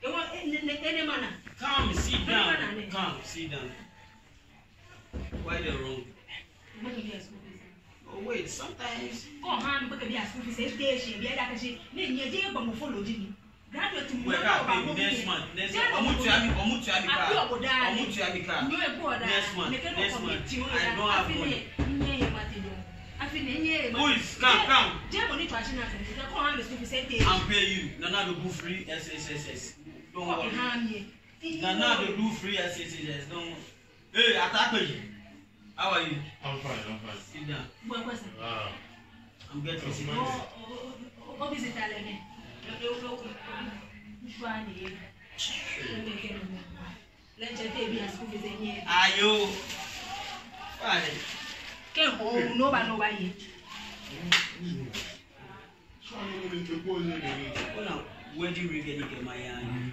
Come, eh, eh, sit down. Come, sit down. Why the wrong? Oh, wait, sometimes. Go on, look at the school fees. If they should be at that, she need your bum follow you. Graduate to move about next month. Next month. Omu tu abi, omu tu abi ka. Omu tu abi ka. Next month. Next month. I don't have money. Who is come come? I'm eh, paying you. Nana be go free. S S S S. How are you? I'm fine, I'm fine. Sit down. What ah. I'm getting sick. Are you? Why? Can't Wedding eh, ring, get my eye.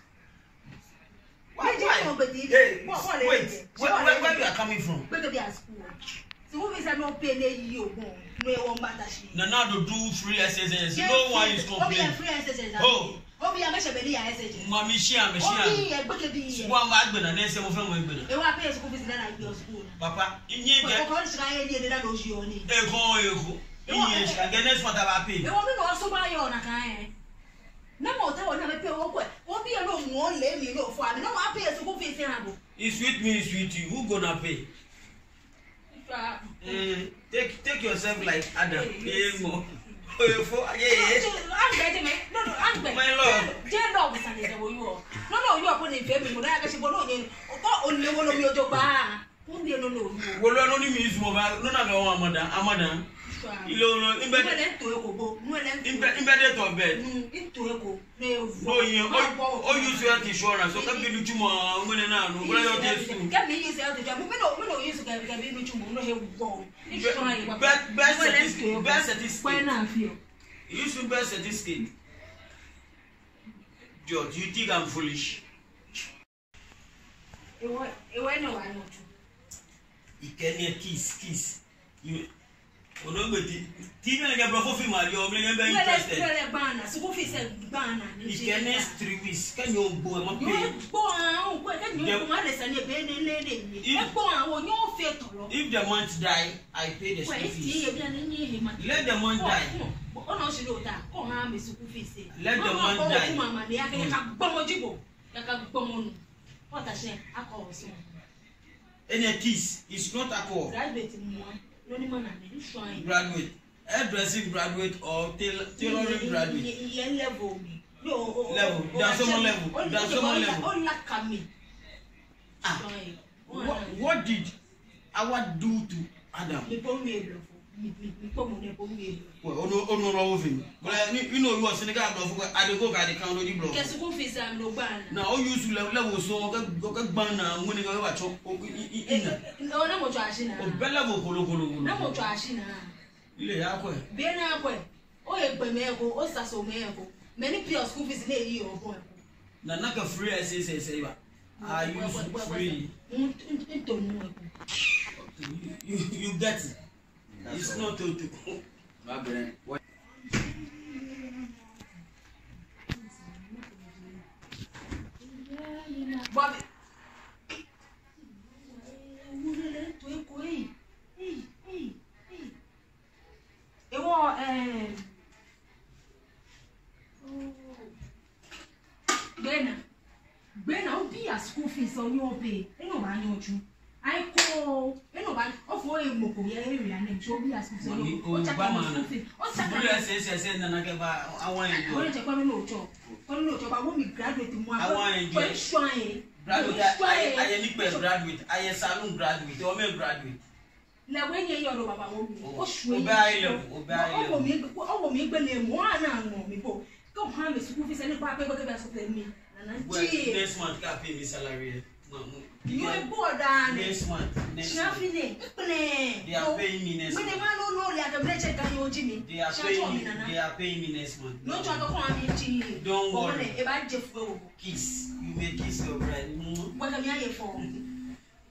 Why do you come Hey, what, what wait, where, where, where you are coming from? Where be at school. The woman said no pay any you no one matter she. Now now to do free SSS. No one is complaining. Obi free SSS. Oh. Obi amesha beli ya SSS. Mami shi amesha. Obi e gbeke bi. Sugwa ma agbe na nse mo fe mo egbe na. E wa pay school fees na na your school. Papa, inye je. Ko ko shi ka ye ni na lo shi oni. E ko e ko. Inye shi ka next month aba pay. E wo mi no so ba yo na kan e. Na mo only if you go for I no wan pay your school fees na go. e sweet me e sweet you who gonna pay. take take yourself like adam eyemo oyefo ayeye. my love. jẹ́ lọ ọ̀gbìn sàlẹ̀ ìjẹ̀wò ọ̀ lọ́nà òyìn ọ̀pọ̀ ní ìfẹ́ mi mo náà kẹ́sì bọ́ lóòyìn kọ́ ònílẹ̀wọ́ lómi ọjọ́ gbáà kó ń dé lọ́nà òyìn. wo lọ́nà onímì ìsúmọ̀ bá lọ́nà mi ọ̀hún ilolo nbɛ nbɛ de tɔ bɛ n'oyin o yusu ya ti sɔɔ na so kabi ni juma o mene na nu wula yɔ te su. kabi yusu ya ti sɔɔ mo mene o mene o yusu kabi kabi ni juma o n'o ye wɔ. bɛɛ bɛɛ sɛti bɛɛ sɛti sike yusu bɛɛ sɛti sike george you think i'm foolish. ìwọ ìwọ ẹni wà á nọ tu. ìkẹ́ni ẹ kiss kiss onogbedi tí ní ẹ̀jẹ̀ bọ̀rọ̀ fófin màá ọmọ ẹ̀yẹ́ bẹ́ẹ̀ interested. wíwẹ́lẹ̀ gbàànà sí kófin gbàànà. ìkẹ́ni three kẹ́ni ó gbó ẹ̀ mọ́ pé. yóò gbó àwọn òkú ẹ̀ kẹ́ni ó gbó má lẹ̀ sẹ́ni ẹ̀bẹ́ ní léde mi. ẹ gbó àwọn yóò fẹ́ tọ̀rọ̀. if the month die i pay the school let the month die. ọ̀nà ọ̀sẹ̀ ló ta kọ́ ọ̀hán mi sí kófin let the month die. ọmọ ọmọ ọmọ yàkẹ́ yàkà gbọ́mọ jìbò gbọ́mọ graduate hairdressing graduate or tailoring graduate. ìyẹn level mi. level dasomo level dasomo level. ó laka mi. ah what, what did awa do to adam. mi bọ́ mi onu lɔ wo fi kɔlɛ ni inu olu wa senegal dɔ fɔ ko adeko k'ade kan lɔ di blɔ. kɛsukun fi sa lo ban na. na o yusu la la wo so o ka gban na n ko ne ka wa tɔ o i i na. o ne mo tɔ a si na. o bɛɛ la b'o kolo kolo kolo. ne mo tɔ a si na. ile y'a kɔɛ. bɛɛ n'a kɔɛ o ye gbɛmɛ ko o saso mɛ ko mɛ ni pure school fees ne ye na n'a ka free ɛ sɛsɛ sɛ wa a yusu free. n you get it's not too toto. Bobby. gbẹ̀nà eh, gbẹ̀nà ó bí àsìkò fi sọ ní ọbẹ̀ ẹ̀ náà bá yanjú àìkọ́ ẹ̀ náà bá asɔfo yɛ mɔkɔ yɛ yɛ wia ne nkyɛn obi asɔfo yɛ o kyɛ kɔ ne sisi o kyɛ kɔ ne sisi o kyɛ kɔ ne sisi o kyɛ kɔ ne n'otsɔ kɔ ne n'otsɔ bawo mi graduate mu akɔ kɔ ne sɔn ye graduate ayɛ nipa graduate ayɛ sanu graduate ɔmɛ graduate lẹwọ enyi eyi ọdọ baba wọn mi o su eyi ọwọ mi gbẹ lẹ mọ àná àwọn mi bọ kí o mi sukuu fi sẹ nípa pẹpẹ kẹfẹ sọtẹ mi nana jíì. next you go down next month next month they are paying me next month when the man no know they are the blessed guy you jimmy they are paying me they are paying me next month no try to come and meet me don't worry eba e jefuro kiss you may kiss your bride mm. wẹkẹ mi ayẹ fọ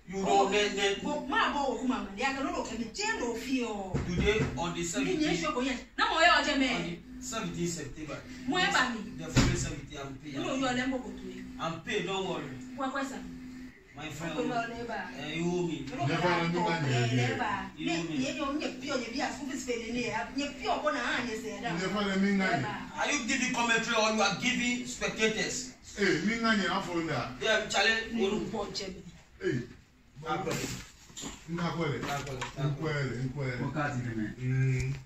you don ne ne. máa bọ̀ òkú màmá ní akẹ́lẹ́ òkè mi jẹ́ ló fi ọ. today on the seventeen. mi yẹn ṣoko yẹn náà mo yẹ ọjọ́ mẹ́ẹ̀. on the seventeen september. mo ẹ bá mi. the following seventeen pay. n ò yọ ọ lẹ́mọ̀ kò tó yẹ. i'm pay don't worry. wọ́n pẹ́ Are you giving commentary or you are giving spectators? Hey, eh, me nani afọ nda. Yeah, challenge. Hey, akọ̀lẹ̀.